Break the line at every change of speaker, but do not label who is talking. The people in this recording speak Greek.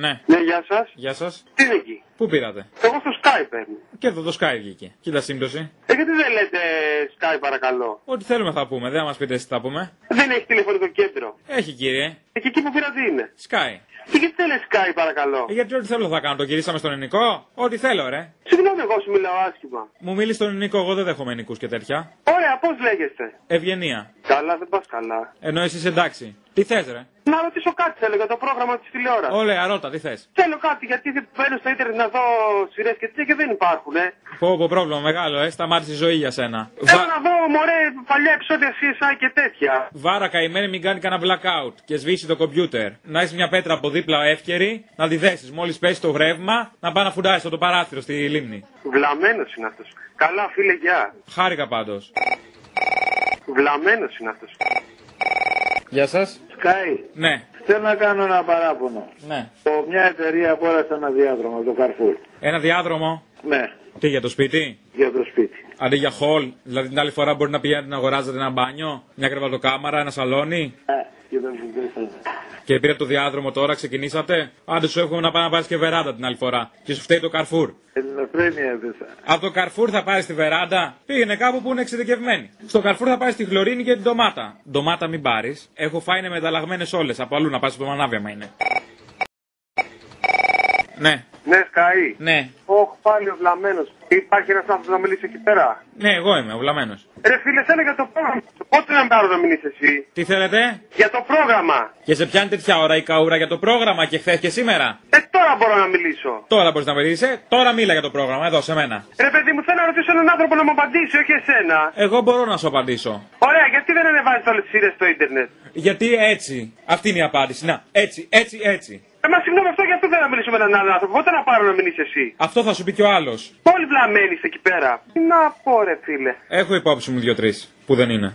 Ναι.
Ναι, γεια σας.
Γεια σας.
Τι είναι εκεί;
Πού πήρατε;
Εγώ στο Skype παίρνω.
Και εδώ το Sky βγήκε. Κοίτα σύμπτωση.
Ε, γιατί δεν λέτε Skype παρακαλώ;
Ό,τι θέλουμε θα πούμε. Δεν μας πείτε τι θα πούμε.
Δεν έχει τηλεφωνικό κέντρο.
Έχει κύριε.
Ε, και εκεί που πήρα τι είναι;
Sky.
Και γιατί δεν λέει Skype παρακαλώ.
Ε, γιατί ό,τι θέλω θα κάνω. Το γυρίσαμε στον ελληνικό. Ό,τι θέλω, ρε.
Συγγνώμη, εγώ σου μιλάω άσχημα.
Μου μίλησε στον ελληνικό. Εγώ δεν δέχομαι ελληνικού και τέτοια.
Ωραία, πώς λέγεστε.
Ευγενία.
Καλά, δεν πας καλά.
Ενώ εσύ είσαι εντάξει. Τι θες, ρε;
Να ρωτήσω κάτι θέλω για το πρόγραμμα της τηλεόρασης.
Ωραία, ρώτα, τι θες.
Θέλω κάτι γιατί δεν μπαίνω στο ίντερνετ να δω σειρές και τέτοια και δεν υπάρχουν. Ε.
Πω, πω, πρόβλημα μεγάλο, ε. Σταμάτησε η ζωή για σένα.
Θέλω να δω μωρέ παλιά επεισόδια CSI και τέτοια.
Βάρα καημένη, μην κάνει κανένα blackout και σβήσει το κομπιούτερ. Να έχεις μια πέτρα από δίπλα εύκαιρη, να τη δέσεις. Μόλις πέσει το βρεύμα, να πάει να φουντάσει το παράθυρο στη λίμνη.
Βλαμμένος είναι αυτός. Καλά, φίλε, γεια.
Χάρηκα πάντως.
Βλαμμένος είναι αυτός.
Γεια σας.
Sky,
Ναι,
θέλω να κάνω ένα παράπονο.
ναι.
Από μια εταιρεία αγόρασα ένα διάδρομο, το Carrefour.
Ένα διάδρομο;
Ναι,
Τι για το σπίτι;
για το σπίτι.
Αντί για hall, δηλαδή την άλλη φορά μπορεί να πηγαίνετε να αγοράζετε ένα μπάνιο, μια κρεβατοκάμαρα, ένα σαλόνι.
Ε, και δεν μου πέσανε.
Και πήρε το διάδρομο τώρα, ξεκινήσατε. Άντε σου εύχομαι να πάει να πάρει και βεράντα την άλλη φορά. Και σου φταίει το καρφούρ.
Ελληνοφρένεια έπεσα.
Από το καρφούρ θα πάρει στη βεράντα. Πήγαινε κάπου που είναι εξειδικευμένη. Στο καρφούρ θα πάρει τη χλωρίνη και την ντομάτα. Ντομάτα μην πάρεις. Έχω φάει είναι μεταλλαγμένες όλες. Από αλλού να πας στο μανάβιαμα είναι. Ναι,
Ναι, Sky.
ναι.
Όχι, πάλι ο βλαμμένος. Υπάρχει ένας άνθρωπος να μιλήσει εκεί πέρα;
Ναι, εγώ είμαι, ο βλαμμένος.
Ρε φίλε, θέλω για το πρόγραμμα. Πότε να πάρω να μιλήσει εσύ;
Τι θέλετε;
Για το πρόγραμμα.
Και σε πιάνει τέτοια ώρα η καούρα για το πρόγραμμα και χθες και σήμερα;
Ε, τώρα μπορώ να μιλήσω.
Τώρα μπορείς να μιλήσει. ε. Τώρα μίλα για το πρόγραμμα, εδώ σε μένα.
Ρε παιδί μου, θέλω να ρωτήσω έναν άνθρωπο να μου απαντήσει, όχι εσένα.
Εγώ μπορώ να σου απαντήσω.
Ωραία, γιατί δεν ανεβάζεις όλες τις σειρές στο ίντερνετ;
Γιατί έτσι. Αυτή είναι η απάντηση. Να, έτσι, έτσι, έτσι.
Ε, μα συγγνώμη αυτό, γι' αυτό δεν να μιλήσω με έναν άλλον άνθρωπο. Πότε να πάρω να μιλήσει εσύ;
Αυτό θα σου πει και ο άλλος.
Όλοι βλαμμένοι είστε εκεί πέρα. Τι να πω, ρε φίλε.
Έχω υπόψη μου δύο-τρεις που δεν είναι.